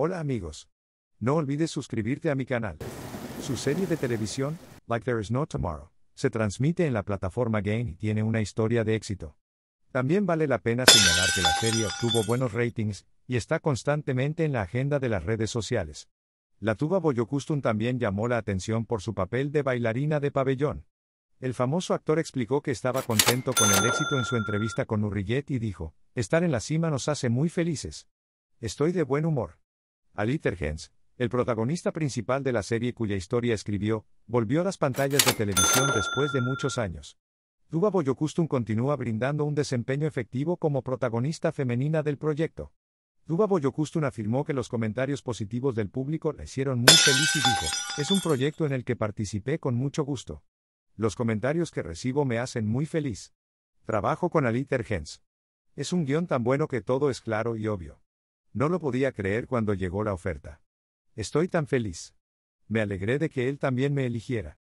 Hola amigos. No olvides suscribirte a mi canal. Su serie de televisión, Like There Is No Tomorrow, se transmite en la plataforma Gain y tiene una historia de éxito. También vale la pena señalar que la serie obtuvo buenos ratings y está constantemente en la agenda de las redes sociales. La tuba Boyokustun también llamó la atención por su papel de bailarina de pabellón. El famoso actor explicó que estaba contento con el éxito en su entrevista con Urriguet y dijo, estar en la cima nos hace muy felices. Estoy de buen humor. Ali Tergens, el protagonista principal de la serie cuya historia escribió, volvió a las pantallas de televisión después de muchos años. Tuba Boyokustun continúa brindando un desempeño efectivo como protagonista femenina del proyecto. Tuba Boyokustun afirmó que los comentarios positivos del público la hicieron muy feliz y dijo, es un proyecto en el que participé con mucho gusto. Los comentarios que recibo me hacen muy feliz. Trabajo con Ali Tergens. Es un guion tan bueno que todo es claro y obvio. No lo podía creer cuando llegó la oferta. Estoy tan feliz. Me alegré de que él también me eligiera.